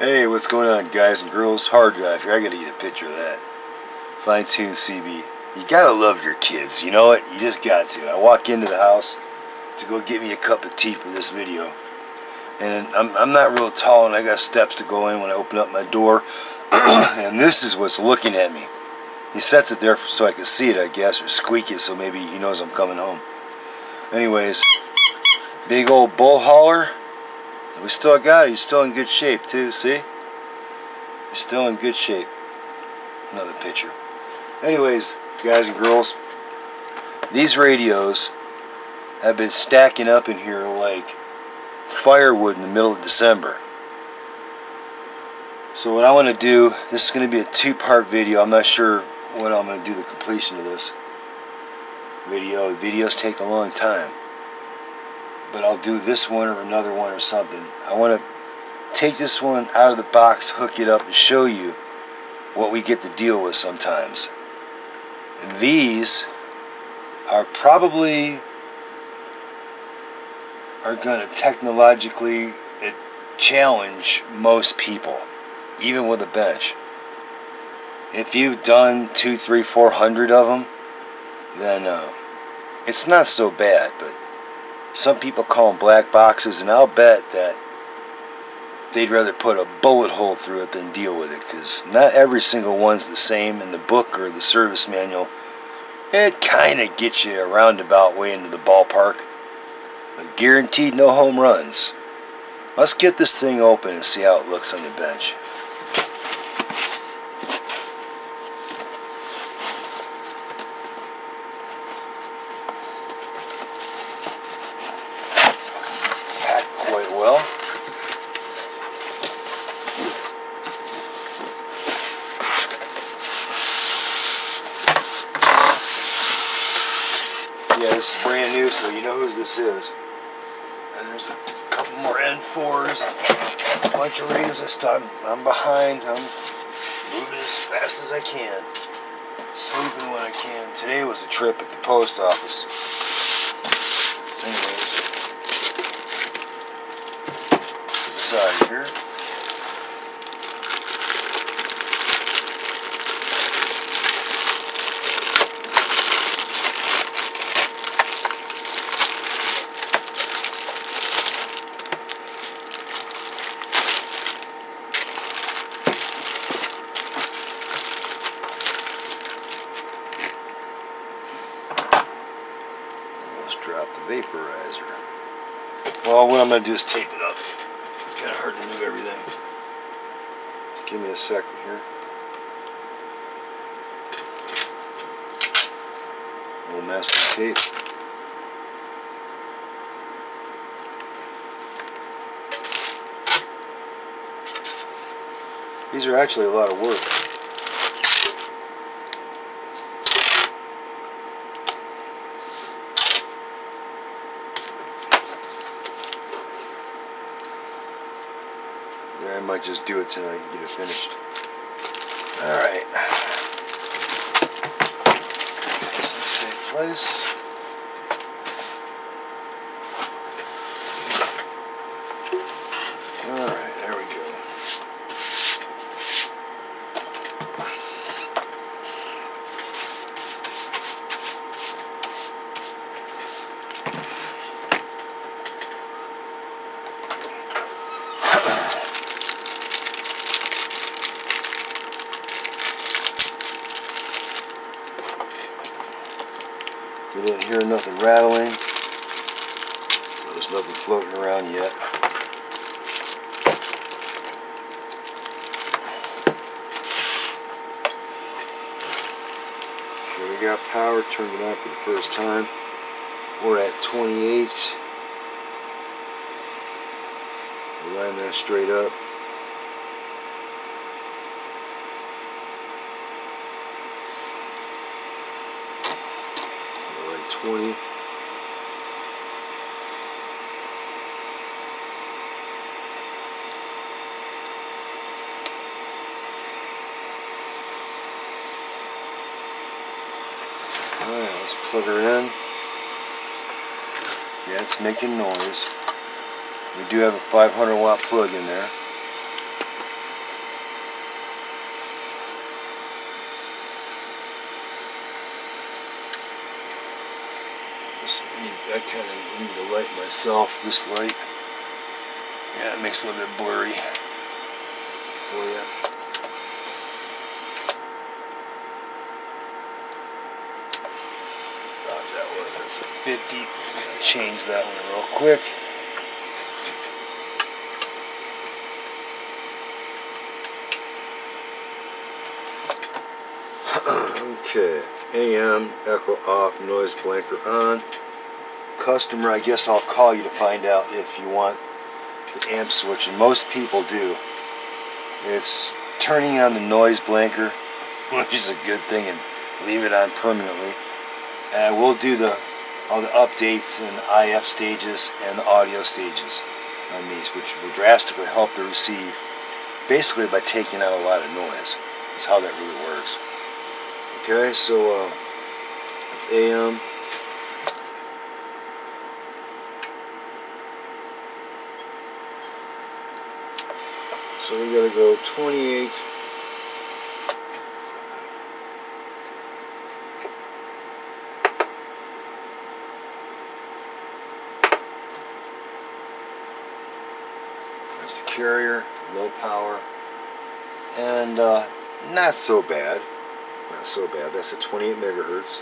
Hey, what's going on, guys and girls? Hard drive here. I gotta get a picture of that. Fine tune CB. You gotta love your kids. You know what? You just got to. I walk into the house to go get me a cup of tea for this video. And I'm, I'm not real tall and I got steps to go in when I open up my door. and this is what's looking at me. He sets it there so I can see it, I guess, or squeak it so maybe he knows I'm coming home. Anyways, big old bull hauler. We still got it. He's still in good shape too. See? He's still in good shape. Another picture. Anyways, guys and girls, these radios have been stacking up in here like firewood in the middle of December. So what I want to do, this is going to be a two-part video. I'm not sure when I'm going to do the completion of this video. Videos take a long time but I'll do this one or another one or something. I want to take this one out of the box, hook it up, and show you what we get to deal with sometimes. These are probably are going to technologically challenge most people, even with a bench. If you've done two, three, four hundred of them, then uh, it's not so bad, but some people call them black boxes, and I'll bet that they'd rather put a bullet hole through it than deal with it because not every single one's the same in the book or the service manual. It kind of gets you a roundabout way into the ballpark, but guaranteed no home runs. Let's get this thing open and see how it looks on the bench. Yeah, this is brand new, so you know whose this is. And there's a couple more N4s, a bunch of radios this time. I'm behind. I'm moving as fast as I can. Sleeping when I can. Today was a trip at the post office. Anyways, side here. Well, what I'm going to do is tape it up. It's kind of hard to move everything. Just give me a second here. Little masking tape. These are actually a lot of work. Might just do it tonight and get it finished. Alright. This in a safe place. We didn't hear nothing rattling. There's nothing floating around yet. We got power turned on for the first time. We're at 28. We'll line that straight up. 20. Alright, let's plug her in. Yeah, it's making noise. We do have a 500 watt plug in there. I, need, I kind of need the light myself, this light. Yeah, it makes it a little bit blurry oh, for you. That's a 50. Change that one real quick. okay, AM, echo off, noise blanker on. Customer, I guess I'll call you to find out if you want the amp switch, and most people do. It's turning on the noise blanker, which is a good thing, and leave it on permanently. And we'll do the all the updates and IF stages and the audio stages on these, which will drastically help the receive, basically by taking out a lot of noise. That's how that really works. Okay, so uh, it's AM. So we gotta go 28. Carrier, low power, and uh, not so bad. Not so bad. That's a 28 megahertz.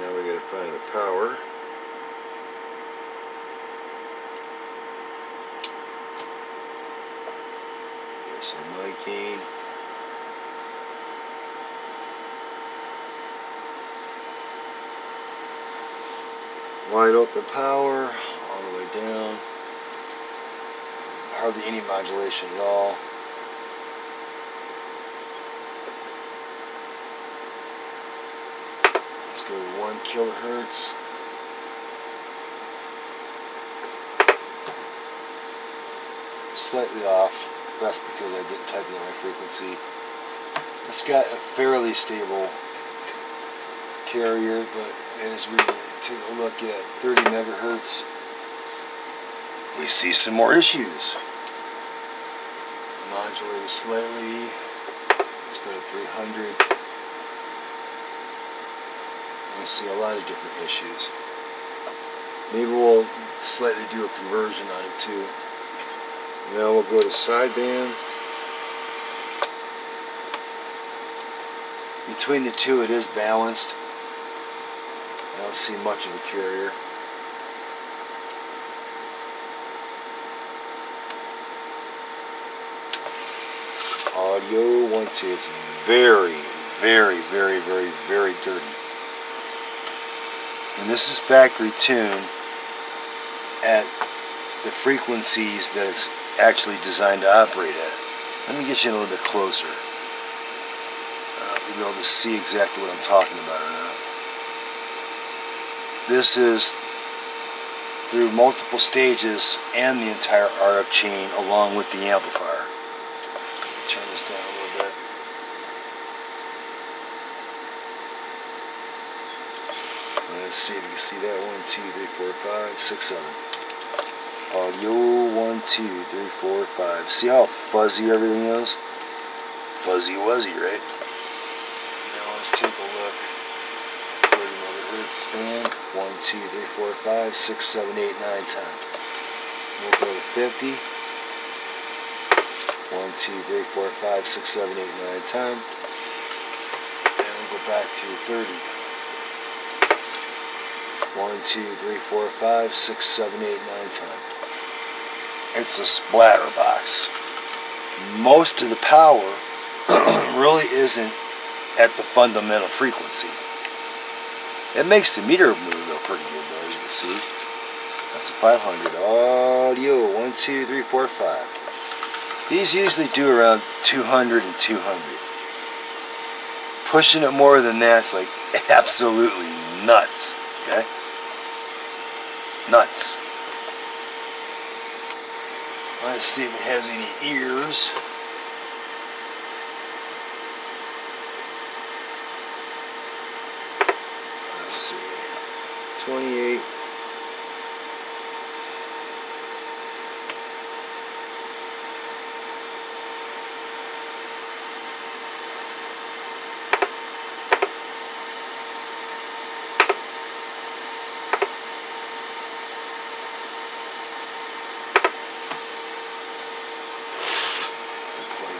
Now we gotta find the power. There's some mic. Wide open power all the way down. Hardly any modulation at all. Let's go one kilohertz. Slightly off. That's because I didn't type in right frequency. It's got a fairly stable carrier, but as we take a look at 30 megahertz, we see some more issues. Modulated slightly. Let's go to 300. We see a lot of different issues. Maybe we'll slightly do a conversion on it too. Now we'll go to sideband. Between the two it is balanced. I don't see much of a carrier. Audio, once it's very, very, very, very, very dirty. And this is factory tuned at the frequencies that it's actually designed to operate at. Let me get you a little bit closer. Uh, you'll be able to see exactly what I'm talking about or not. This is through multiple stages and the entire RF chain along with the amplifier. Turn this down a little bit. Let's see if you can see that. One, two, three, four, five, six, seven. Audio one, two, three, four, five. See how fuzzy everything is? Fuzzy wuzzy, right? Now let's take a look. 30 megahertz span. One, two, three, four, five, six, seven, eight, nine, ten. We'll go to 50. One, two, three, four, five, six, seven, eight, nine, ten. And we'll go back to 30. One, two, three, four, five, six, seven, eight, nine, ten. It's a splatter box. Most of the power really isn't at the fundamental frequency. It makes the meter move though pretty good though, as you can see. That's a 500. Audio, one, two, three, four, five. These usually do around 200 and 200. Pushing it more than that's like absolutely nuts. Okay? Nuts. Let's see if it has any ears. Let's see. 28.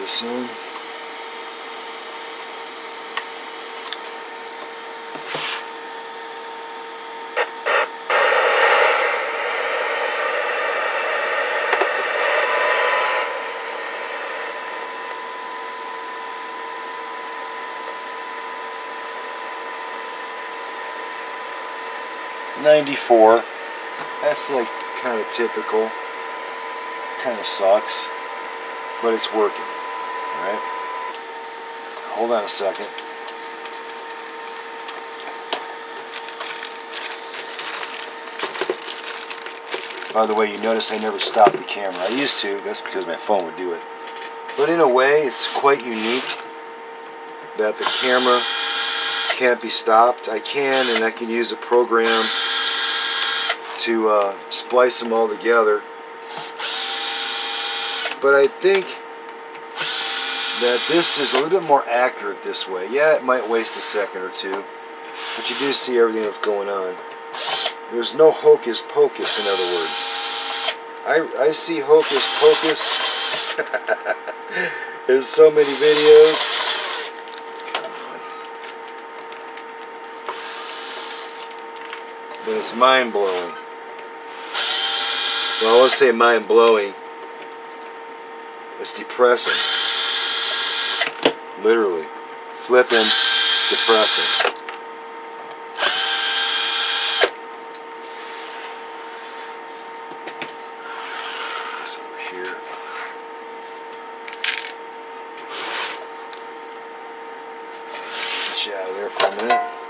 This in. Ninety-four. That's like kind of typical. Kind of sucks, but it's working. Hold on a second. By the way, you notice I never stopped the camera. I used to. That's because my phone would do it. But in a way, it's quite unique that the camera can't be stopped. I can, and I can use a program to uh, splice them all together. But I think that this is a little bit more accurate this way. Yeah, it might waste a second or two, but you do see everything that's going on. There's no hocus pocus, in other words. I, I see hocus pocus in so many videos. But it's mind blowing. Well, let's say mind blowing. It's depressing. Literally. Flipping, depressing. This over here. Get you out of there for a minute.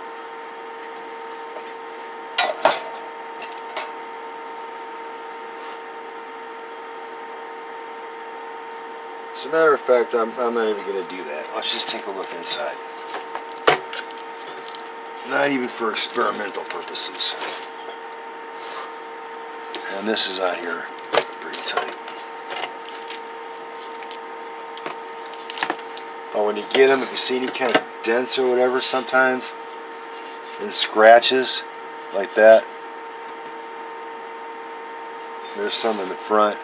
As a matter of fact, I'm, I'm not even going to do that. Let's just take a look inside. Not even for experimental purposes. And this is on here pretty tight. But when you get them, if you see any kind of dents or whatever sometimes, and scratches like that, there's some in the front.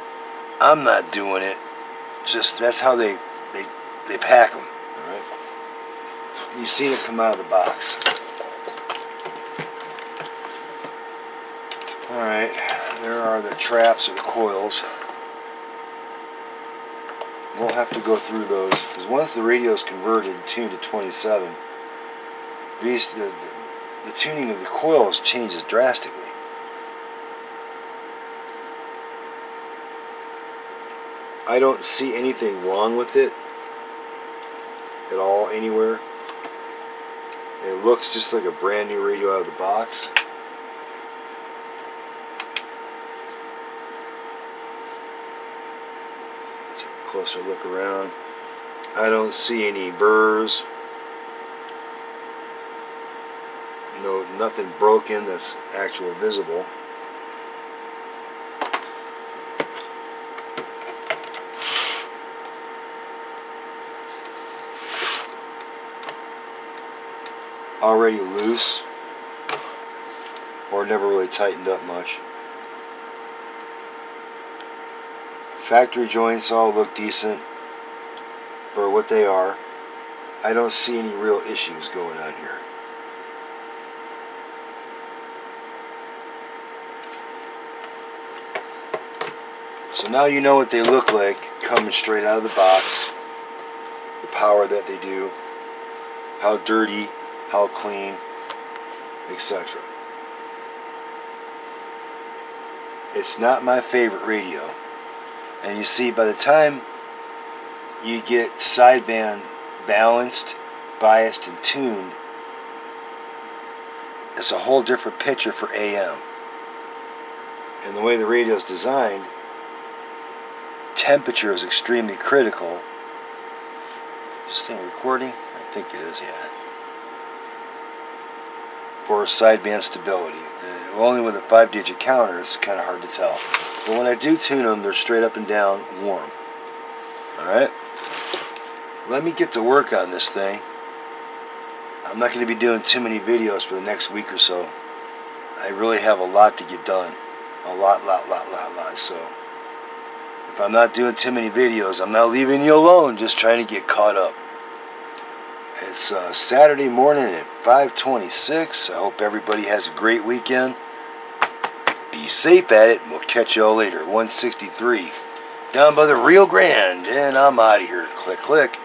I'm not doing it just that's how they they they pack them. All right. You've seen it come out of the box. All right. There are the traps or the coils. We'll have to go through those because once the radio is converted and tuned to 27, these the, the the tuning of the coils changes drastically. I don't see anything wrong with it at all anywhere. It looks just like a brand new radio out of the box. Let's take a closer look around. I don't see any burrs. No, nothing broken that's actual visible. Already loose or never really tightened up much. Factory joints all look decent for what they are. I don't see any real issues going on here. So now you know what they look like coming straight out of the box. The power that they do. How dirty how clean, etc. It's not my favorite radio. And you see, by the time you get sideband balanced, biased, and tuned, it's a whole different picture for AM. And the way the radio is designed, temperature is extremely critical. Is this thing recording? I think it is, yeah for sideband stability. Uh, only with a five digit counter, it's kind of hard to tell. But when I do tune them, they're straight up and down warm. Alright? Let me get to work on this thing. I'm not going to be doing too many videos for the next week or so. I really have a lot to get done. A lot, lot, lot, lot, lot. So, If I'm not doing too many videos, I'm not leaving you alone, just trying to get caught up. It's uh, Saturday morning at 526. I hope everybody has a great weekend. Be safe at it, and we'll catch y'all later. 163 down by the Rio Grande, and I'm out of here. Click, click.